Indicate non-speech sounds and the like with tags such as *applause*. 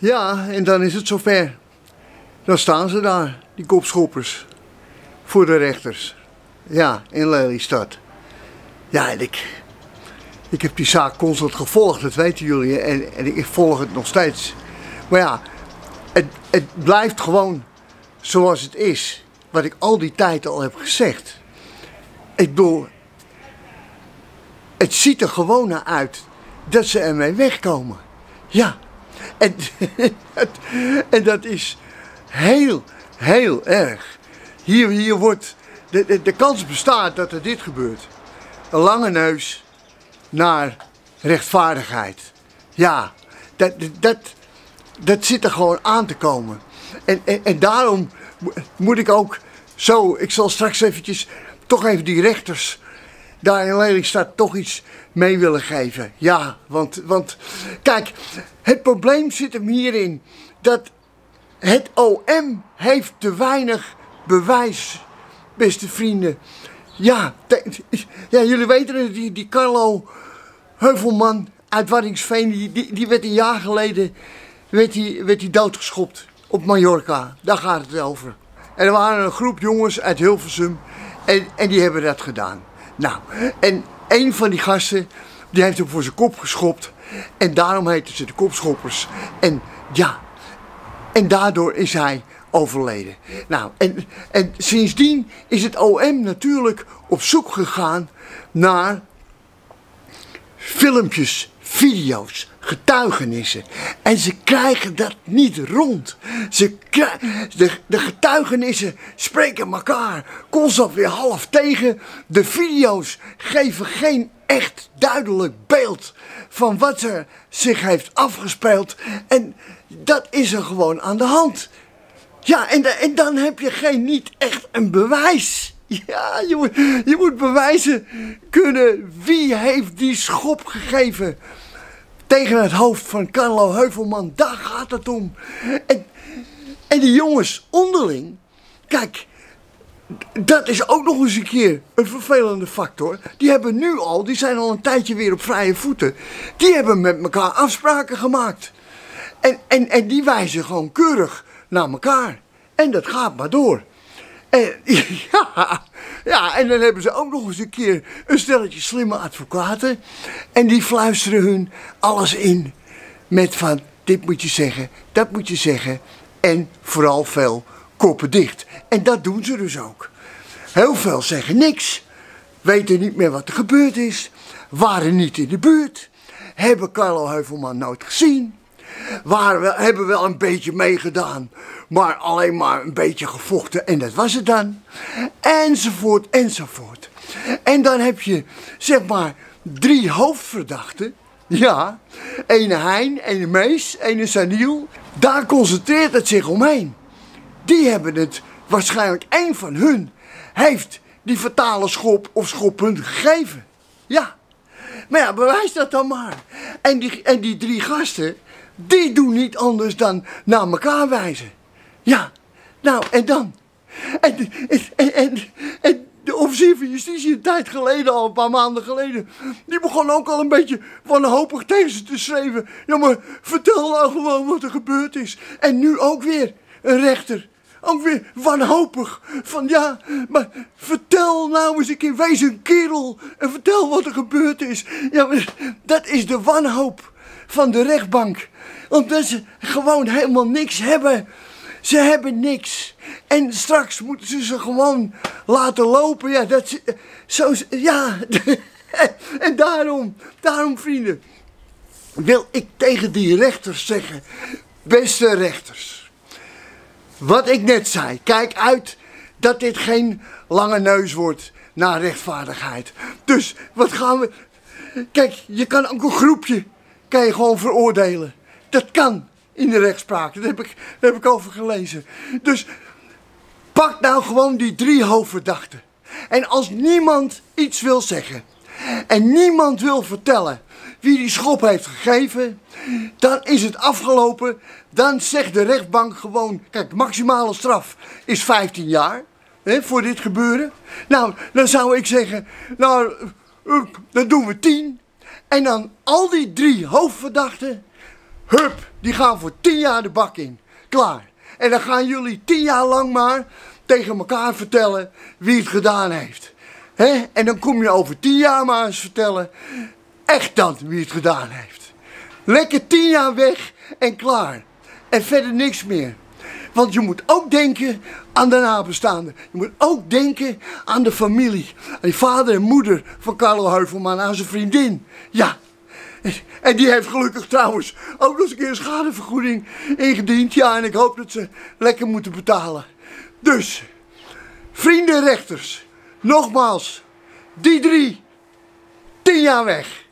Ja, en dan is het zover. Dan staan ze daar, die kopschoppers. Voor de rechters. Ja, in Lelystad. Ja, en ik, ik heb die zaak constant gevolgd, dat weten jullie. En, en ik volg het nog steeds. Maar ja, het, het blijft gewoon zoals het is. Wat ik al die tijd al heb gezegd. Ik bedoel, het ziet er gewoon naar uit dat ze ermee wegkomen. Ja, en, *laughs* en dat is heel, heel erg. Hier, hier wordt, de, de, de kans bestaat dat er dit gebeurt. Een lange neus naar rechtvaardigheid. Ja, dat, dat, dat zit er gewoon aan te komen. En, en, en daarom moet ik ook zo, ik zal straks eventjes toch even die rechters daar in Lelystad toch iets mee willen geven. Ja, want, want kijk, het probleem zit hem hierin dat het OM heeft te weinig bewijs, beste vrienden. Ja, ja jullie weten het, die, die Carlo Heuvelman uit Waddingsveen, die, die, die werd een jaar geleden werd die, werd die doodgeschopt op Mallorca. Daar gaat het over. En er waren een groep jongens uit Hilversum en, en die hebben dat gedaan. Nou, en een van die gasten, die heeft hem voor zijn kop geschopt. En daarom heten ze de kopschoppers. En ja, en daardoor is hij overleden. Nou, en, en sindsdien is het OM natuurlijk op zoek gegaan naar filmpjes, video's, getuigenissen. En ze krijgen dat niet rond. Ze de, de getuigenissen spreken elkaar constant weer half tegen. De video's geven geen echt duidelijk beeld van wat er zich heeft afgespeeld. En dat is er gewoon aan de hand. Ja, en, en dan heb je geen niet echt een bewijs. Ja, je moet, je moet bewijzen kunnen wie heeft die schop gegeven tegen het hoofd van Carlo Heuvelman. Daar gaat het om. En, en die jongens onderling, kijk, dat is ook nog eens een keer een vervelende factor. Die hebben nu al, die zijn al een tijdje weer op vrije voeten. Die hebben met elkaar afspraken gemaakt. En, en, en die wijzen gewoon keurig naar elkaar. En dat gaat maar door. En, *laughs* ja, ja, en dan hebben ze ook nog eens een keer een stelletje slimme advocaten. En die fluisteren hun alles in. Met van, dit moet je zeggen, dat moet je zeggen. En vooral veel koppen dicht. En dat doen ze dus ook. Heel veel zeggen niks. Weten niet meer wat er gebeurd is. Waren niet in de buurt. Hebben Carlo Heuvelman nooit gezien. Waren we, hebben wel een beetje meegedaan maar alleen maar een beetje gevochten en dat was het dan. Enzovoort, enzovoort. En dan heb je, zeg maar, drie hoofdverdachten. Ja, ene Hein, ene Mees, ene Saniel. Daar concentreert het zich omheen. Die hebben het, waarschijnlijk één van hun heeft die fatale schop of schoppunt gegeven. Ja, maar ja, bewijs dat dan maar. En die, en die drie gasten, die doen niet anders dan naar elkaar wijzen. Ja, nou, en dan? En, en, en, en de officier van justitie een tijd geleden, al een paar maanden geleden, die begon ook al een beetje wanhopig tegen ze te schrijven. Ja, maar vertel nou gewoon wat er gebeurd is. En nu ook weer een rechter. Ook weer wanhopig. Van ja, maar vertel nou eens een keer, wees een kerel en vertel wat er gebeurd is. Ja, maar dat is de wanhoop van de rechtbank. Omdat ze gewoon helemaal niks hebben. Ze hebben niks. En straks moeten ze ze gewoon laten lopen. Ja, dat, zo, ja. *laughs* en daarom, daarom vrienden, wil ik tegen die rechters zeggen, beste rechters. Wat ik net zei, kijk uit dat dit geen lange neus wordt naar rechtvaardigheid. Dus wat gaan we... Kijk, je kan ook een groepje, kan je gewoon veroordelen. Dat kan in de rechtspraak. Daar heb ik, heb ik over gelezen. Dus pak nou gewoon die drie hoofdverdachten. En als niemand iets wil zeggen en niemand wil vertellen wie die schop heeft gegeven, dan is het afgelopen. Dan zegt de rechtbank gewoon, kijk, maximale straf is 15 jaar hè, voor dit gebeuren. Nou, dan zou ik zeggen, nou, dan doen we 10. En dan al die drie hoofdverdachten, hup, die gaan voor tien jaar de bak in. Klaar. En dan gaan jullie tien jaar lang maar tegen elkaar vertellen wie het gedaan heeft. En dan kom je over tien jaar maar eens vertellen echt dan wie het gedaan heeft. Lekker tien jaar weg en klaar. En verder niks meer. Want je moet ook denken aan de nabestaanden. Je moet ook denken aan de familie. Aan die vader en moeder van Carlo Heuvelman, aan zijn vriendin. Ja. En die heeft gelukkig trouwens ook nog eens een keer een schadevergoeding ingediend. Ja, en ik hoop dat ze lekker moeten betalen. Dus, vrienden rechters, nogmaals, die drie, tien jaar weg.